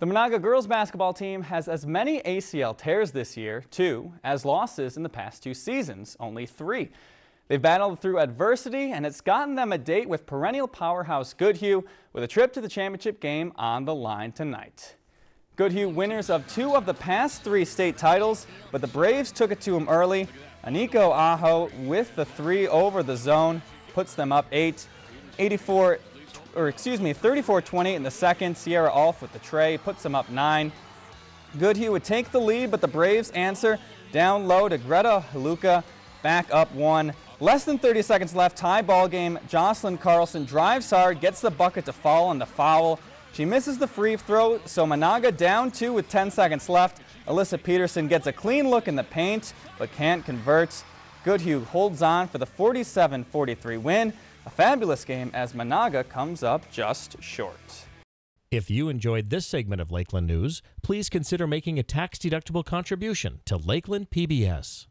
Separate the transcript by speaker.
Speaker 1: The Menahga girls basketball team has as many ACL tears this year, two, as losses in the past two seasons, only three. They've battled through adversity and it's gotten them a date with perennial powerhouse Goodhue with a trip to the championship game on the line tonight. Goodhue winners of two of the past three state titles, but the Braves took it to them early. Aniko Aho with the three over the zone puts them up eight. 84 or excuse me, 34-20 in the second. Sierra off with the tray puts them up nine. Goodhue would take the lead, but the Braves answer down low to Greta Haluka, back up one. Less than 30 seconds left, tie ball game. Jocelyn Carlson drives hard, gets the bucket to fall on the foul. She misses the free throw, so Menahga down two with 10 seconds left. Alyssa Peterson gets a clean look in the paint, but can't convert. Goodhue holds on for the 47-43 win. A fabulous game as Menahga comes up just short.
Speaker 2: If you enjoyed this segment of Lakeland News, please consider making a tax-deductible contribution to Lakeland PBS.